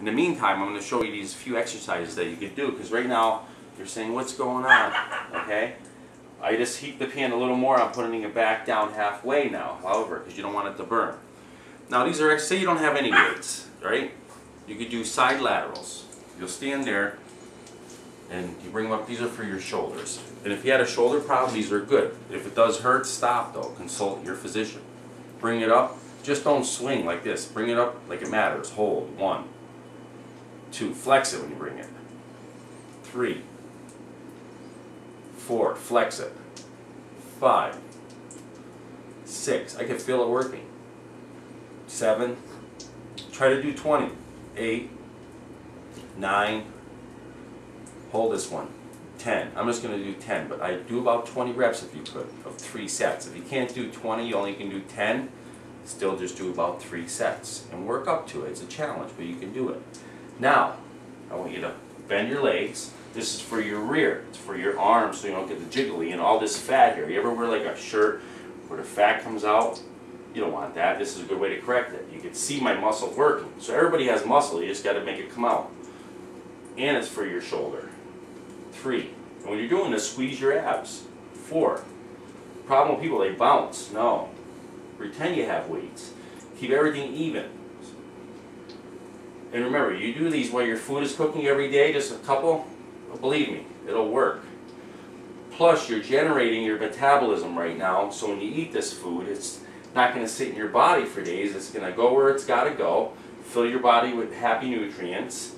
In the meantime, I'm going to show you these few exercises that you could do because right now you're saying, what's going on? Okay? I just heat the pan a little more. I'm putting it back down halfway now, however, because you don't want it to burn. Now these are, say you don't have any weights, right? You could do side laterals. You'll stand there and you bring them up. These are for your shoulders. And if you had a shoulder problem, these are good. If it does hurt, stop though. Consult your physician. Bring it up. Just don't swing like this. Bring it up like it matters. Hold. One. Two. Flex it when you bring it. Three. Four. Flex it. Five. Six. I can feel it working. Seven. Try to do 20. Eight. Nine. Hold this one. 10. I'm just going to do 10, but I do about 20 reps if you could, of three sets. If you can't do 20, you only can do 10, still just do about three sets. And work up to it. It's a challenge, but you can do it. Now, I want you to bend your legs. This is for your rear. It's for your arms so you don't get the jiggly and all this fat here. You ever wear like a shirt where the fat comes out? You don't want that. This is a good way to correct it. You can see my muscle working. So everybody has muscle. You just got to make it come out. And it's for your shoulder. Three. And when you're doing this, squeeze your abs. Four. Problem with people, they bounce. No. Pretend you have weights. Keep everything even. And remember, you do these while your food is cooking every day, just a couple, believe me, it'll work. Plus, you're generating your metabolism right now, so when you eat this food, it's not going to sit in your body for days. It's going to go where it's got to go, fill your body with happy nutrients,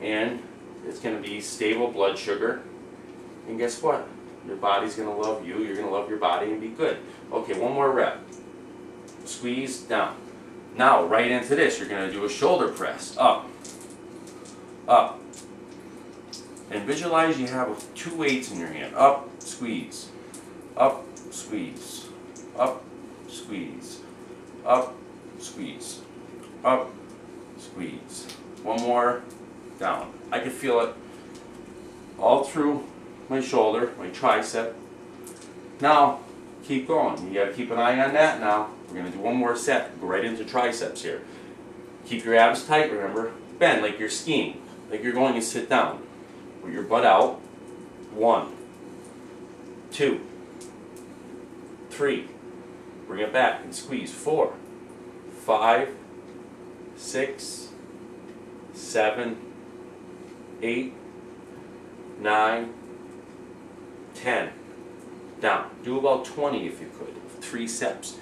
and it's going to be stable blood sugar. And guess what? Your body's going to love you. You're going to love your body and be good. Okay, one more rep. Squeeze down. Now, right into this, you're going to do a shoulder press. Up. Up. And visualize you have two weights in your hand. Up, squeeze. Up, squeeze. Up, squeeze. Up, squeeze. Up, squeeze. One more, down. I can feel it all through my shoulder, my tricep. Now, keep going. You got to keep an eye on that now. We're going to do one more set. Go right into triceps here. Keep your abs tight, remember. Bend like you're skiing. Like you're going to sit down. Put your butt out. One, two, three. Bring it back and squeeze. Four. Five. Six. Seven. Eight. Nine. Ten. Down. Do about 20 if you could. Three sets.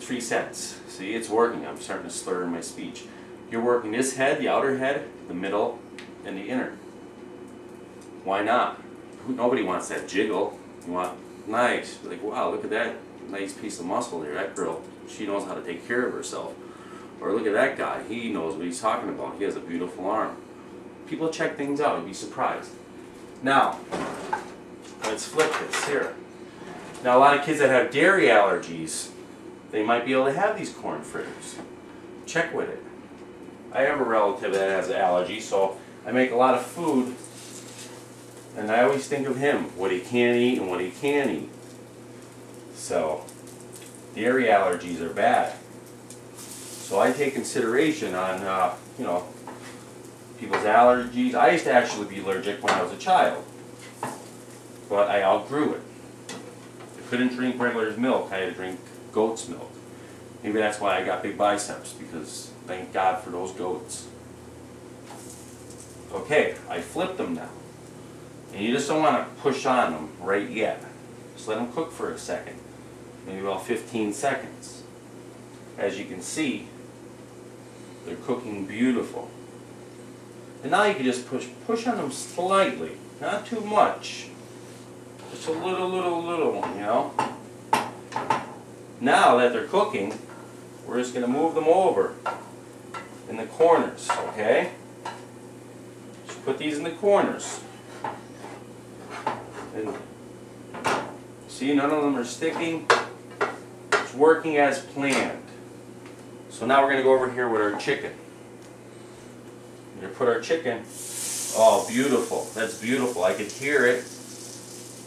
Three sets. See, it's working. I'm starting to slur my speech. You're working this head, the outer head, the middle, and the inner. Why not? Nobody wants that jiggle. You want nice. Like, wow, look at that nice piece of muscle there. That girl, she knows how to take care of herself. Or look at that guy. He knows what he's talking about. He has a beautiful arm. People check things out. You'd be surprised. Now, let's flip this here. Now, a lot of kids that have dairy allergies, they might be able to have these corn fritters. Check with it. I have a relative that has an allergy, so I make a lot of food, and I always think of him, what he can eat and what he can eat. So, dairy allergies are bad. So I take consideration on, uh, you know, people's allergies. I used to actually be allergic when I was a child, but I outgrew it. Couldn't drink regular milk. I had to drink goat's milk. Maybe that's why I got big biceps, because thank God for those goats. Okay, I flipped them now. And you just don't want to push on them right yet. Just let them cook for a second. Maybe about 15 seconds. As you can see, they're cooking beautiful. And now you can just push, push on them slightly, not too much. Just a little, little, little one, you know? Now that they're cooking, we're just going to move them over in the corners, okay? Just put these in the corners. And see, none of them are sticking. It's working as planned. So now we're going to go over here with our chicken. We're going to put our chicken. Oh, beautiful. That's beautiful. I could hear it.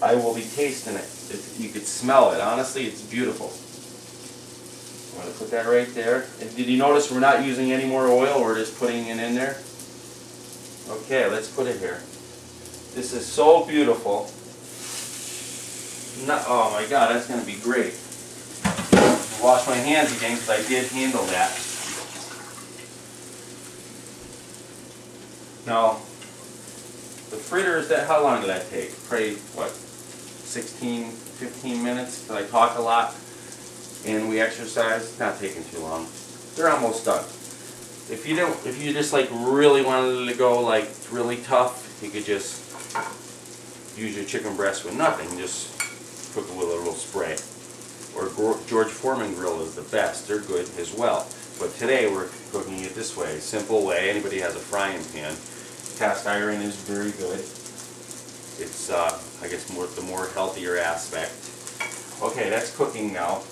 I will be tasting it. you could smell it. Honestly, it's beautiful. I'm gonna put that right there. And did you notice we're not using any more oil, we're just putting it in there? Okay, let's put it here. This is so beautiful. Oh my god, that's gonna be great. Wash my hands again because I did handle that. Now, the fritters, that how long did that take? Probably, what, 16, 15 minutes? Because I talk a lot and we exercise, It's not taking too long. They're almost done. If you don't, if you just like really wanted to go like really tough, you could just use your chicken breast with nothing, just cook it with a little spray. Or George Foreman grill is the best, they're good as well. But today we're cooking it this way, simple way, anybody has a frying pan. Cast iron is very good. It's, uh, I guess, more the more healthier aspect. Okay, that's cooking now.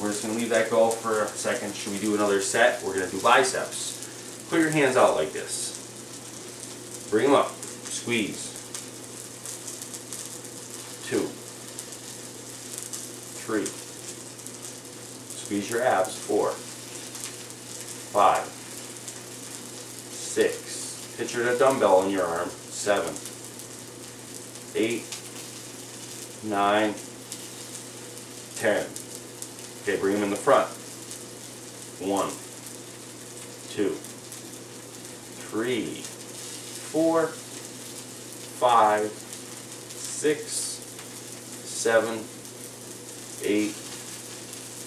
We're just gonna leave that go for a second. Should we do another set? We're gonna do biceps. Put your hands out like this. Bring them up. Squeeze. Two. Three. Squeeze your abs. Four. Five. Six. Picture a dumbbell in your arm. Seven. Eight. Nine. Ten. Okay, bring them in the front. One, two, three, four, five, six, seven, eight,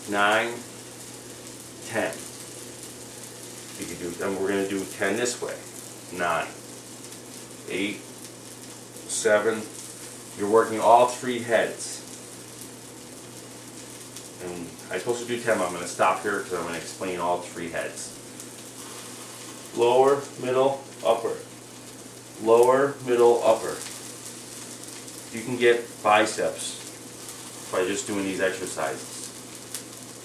nine, ten. You can do, and we're gonna do ten this way. Nine, eight, seven. You're working all three heads. And I'm supposed to do 10, but I'm going to stop here because I'm going to explain all three heads. Lower, middle, upper. Lower, middle, upper. You can get biceps by just doing these exercises.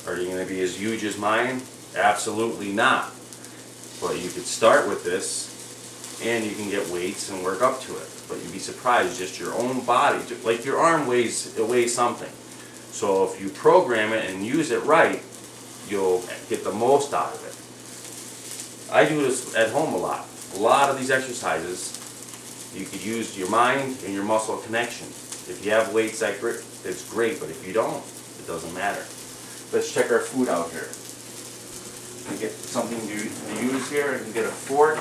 Are you going to be as huge as mine? Absolutely not. But you could start with this and you can get weights and work up to it. But you'd be surprised, just your own body, like your arm weighs, it weighs something. So if you program it and use it right, you'll get the most out of it. I do this at home a lot. A lot of these exercises, you could use your mind and your muscle connection. If you have weights, that gr- it's great, but if you don't, it doesn't matter. Let's check our food out here. We get something to, use here. I can get a fork.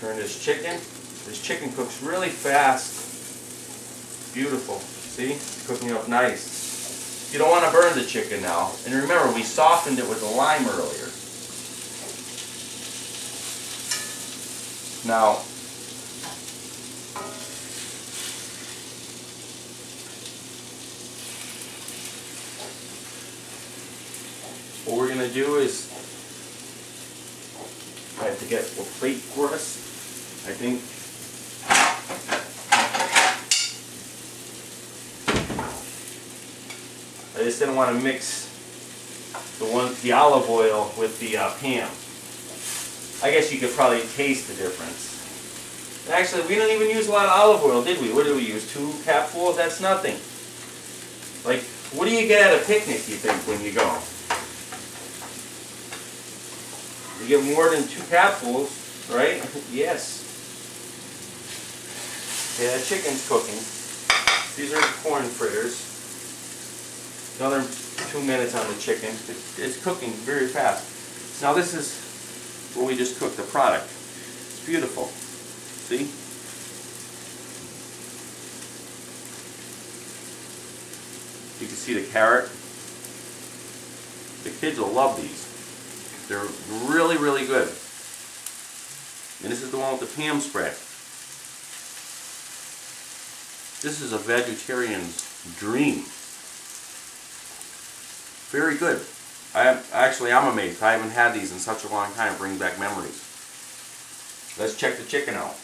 Turn this chicken. This chicken cooks really fast. Beautiful. See? It's cooking up nice. You don't want to burn the chicken now. And remember, we softened it with the lime earlier. Now, what we're going to do is, I have to get a plate for us. I think I just didn't want to mix the one, the olive oil with the uh, Pam. I guess you could probably taste the difference. Actually, we didn't even use a lot of olive oil, did we? What did we use? Two capfuls? That's nothing. Like, what do you get at a picnic, you think, when you go? You get more than two capfuls, right? yes. Yeah, chicken's cooking. These are corn fritters. Another two minutes on the chicken. It- It's cooking very fast. Now this is what we just cooked, the product. It's beautiful. See? You can see the carrot. The kids will love these. They're really, really good. And this is the one with the Pam spread. This is a vegetarian's dream. Very good. I actually I'm amazed. I haven't had these in such a long time. It brings back memories. Let's check the chicken out.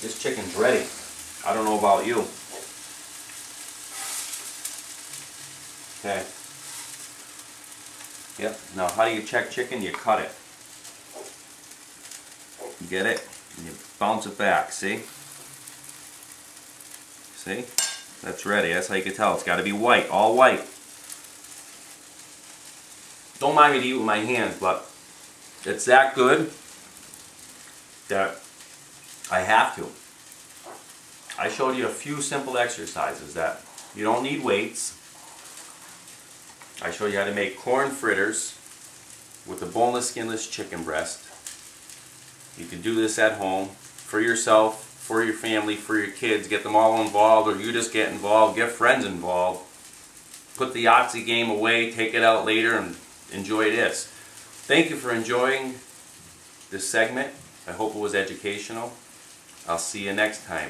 This chicken's ready. I don't know about you. Okay. Yep. Now how do you check chicken? You cut it. You get it? And you bounce it back. See? See? that's ready. That's how you can tell. It's got to be white, all white. Don't mind me to eat with my hands, but it's that good that I have to. I showed you a few simple exercises that you don't need weights. I showed you how to make corn fritters with a boneless, skinless chicken breast. You can do this at home for yourself, for your family, for your kids. Get them all involved or you just get involved. Get friends involved. Put the Yahtzee game away, take it out later and enjoy this. Thank you for enjoying this segment. I hope it was educational. I'll see you next time.